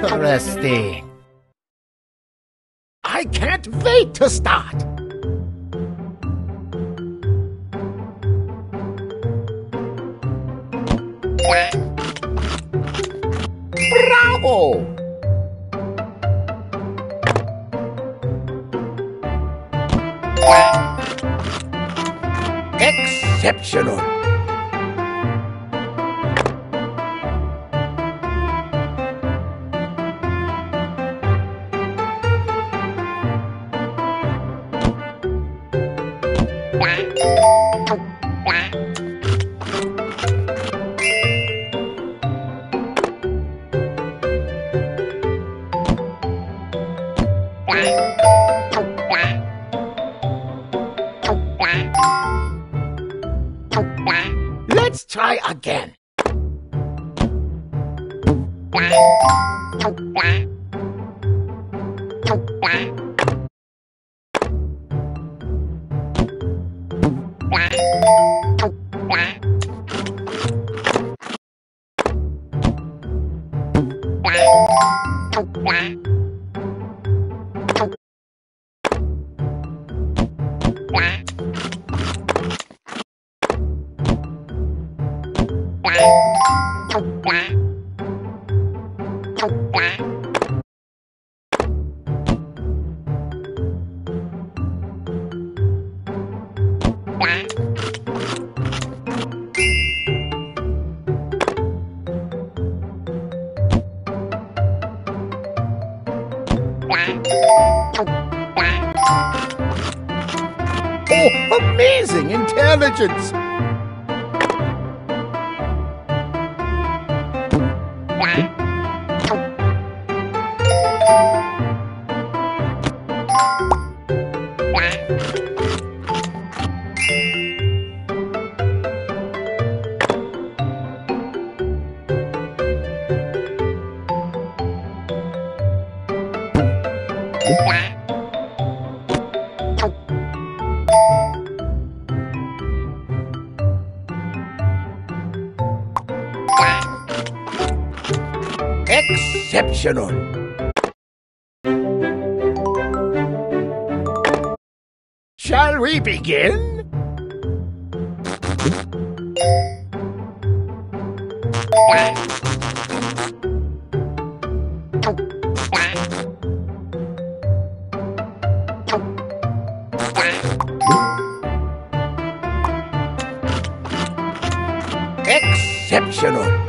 Interesting. I can't wait to start. Bravo! Exceptional! Let's try again. Bye. Oh, amazing intelligence! Exceptional! Shall we begin? Exceptional!